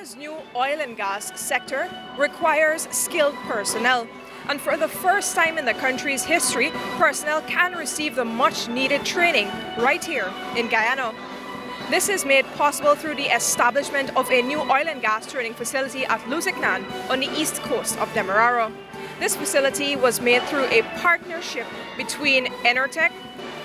Guyana's new oil and gas sector requires skilled personnel. And for the first time in the country's history, personnel can receive the much needed training right here in Guyana. This is made possible through the establishment of a new oil and gas training facility at Lusignan on the east coast of Demerara. This facility was made through a partnership between Enertech,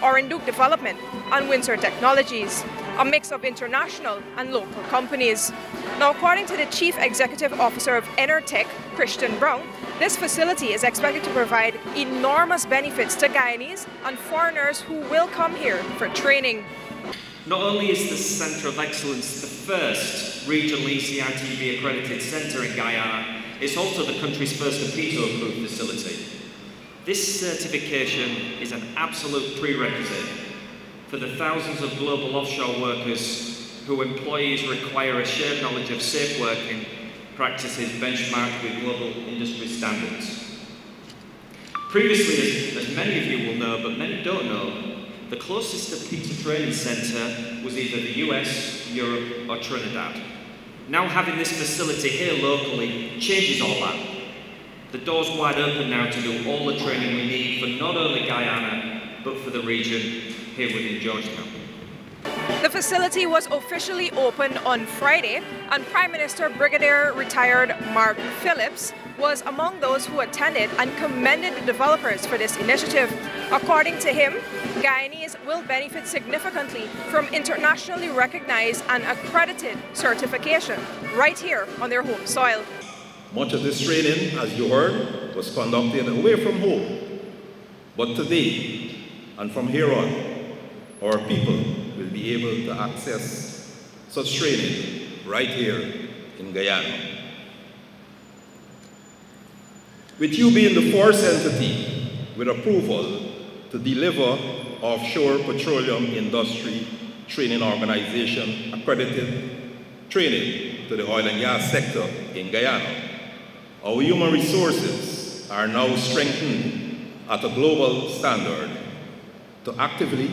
Orinduik Development and Windsor Technologies a mix of international and local companies. Now, according to the Chief Executive Officer of Enertech, Christian Brown, this facility is expected to provide enormous benefits to Guyanese and foreigners who will come here for training. Not only is the Centre of Excellence the first regionally CITB accredited centre in Guyana, it's also the country's first OPITO approved facility. This certification is an absolute prerequisite for the thousands of global offshore workers who employees require a shared knowledge of safe working practices benchmarked with global industry standards. Previously, as, many of you will know, but many don't know, the closest OPITO training centre was either the US, Europe or Trinidad. Now having this facility here locally changes all that. The door's wide open now to do all the training we need for not only Guyana, but for the region here within Georgetown. The facility was officially opened on Friday, and Prime Minister Brigadier retired Mark Phillips was among those who attended and commended the developers for this initiative. According to him, Guyanese will benefit significantly from internationally recognized and accredited certification right here on their home soil. Much of this training, as you heard, was conducted away from home. But today, and from here on, our people will be able to access such training right here in Guyana. With you being the first entity with approval to deliver offshore petroleum industry training organization accredited training to the oil and gas sector in Guyana, our human resources are now strengthened at a global standard to actively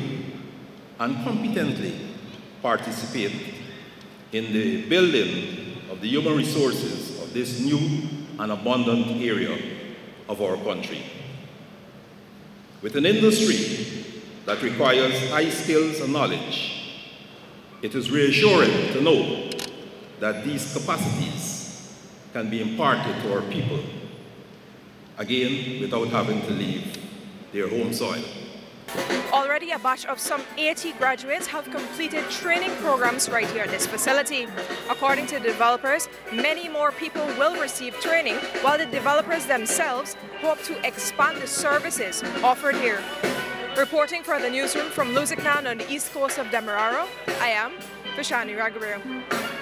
and competently participate in the building of the human resources of this new and abundant area of our country. With an industry that requires high skills and knowledge, it is reassuring to know that these capacities can be imparted to our people, again, without having to leave their home soil. Already a batch of some 80 graduates have completed training programs right here at this facility. According to the developers, many more people will receive training while the developers themselves hope to expand the services offered here. Reporting for the newsroom from Lusignan on the east coast of Demerara, I am Vishani Ragobeer.